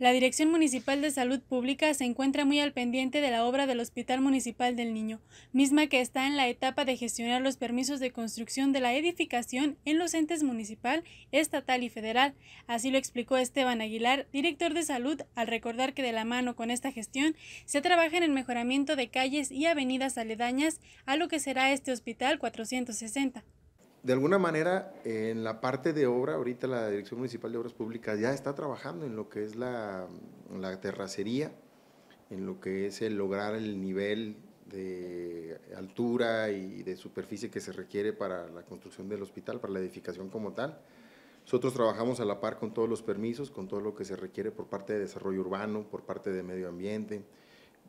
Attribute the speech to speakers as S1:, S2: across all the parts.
S1: La Dirección Municipal de Salud Pública se encuentra muy al pendiente de la obra del Hospital Municipal del Niño, misma que está en la etapa de gestionar los permisos de construcción de la edificación en los entes municipal, estatal y federal. Así lo explicó Esteban Aguilar, director de salud, al recordar que de la mano con esta gestión se trabaja en el mejoramiento de calles y avenidas aledañas a lo que será este Hospital 460
S2: de alguna manera, en la parte de obra, ahorita la Dirección Municipal de Obras Públicas ya está trabajando en lo que es la, terracería, en lo que es el lograr el nivel de altura y de superficie que se requiere para la construcción del hospital, para la edificación como tal. Nosotros trabajamos a la par con todos los permisos, con todo lo que se requiere por parte de desarrollo urbano, por parte de medio ambiente,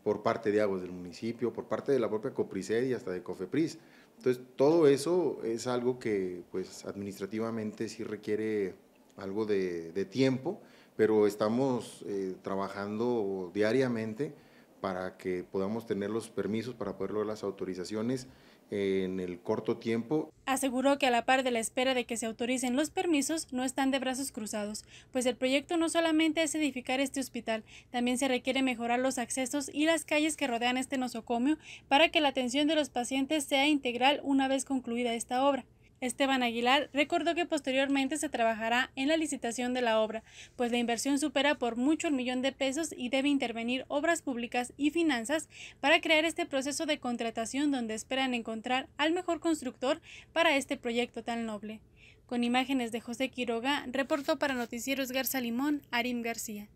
S2: por parte de aguas del municipio, por parte de la propia Copriced y hasta de Cofepris. Entonces, todo eso es algo que pues administrativamente sí requiere algo de, tiempo, pero estamos eh, trabajando diariamente para que podamos tener los permisos, para poder lograr las autorizaciones en el corto tiempo.
S1: Aseguró que a la par de la espera de que se autoricen los permisos, no están de brazos cruzados, pues el proyecto no solamente es edificar este hospital, también se requiere mejorar los accesos y las calles que rodean este nosocomio para que la atención de los pacientes sea integral una vez concluida esta obra. Esteban Aguilar recordó que posteriormente se trabajará en la licitación de la obra, pues la inversión supera por mucho el millón de pesos y debe intervenir obras públicas y finanzas para crear este proceso de contratación donde esperan encontrar al mejor constructor para este proyecto tan noble. Con imágenes de José Quiroga, reportó para Noticieros Garza Limón, Arim García.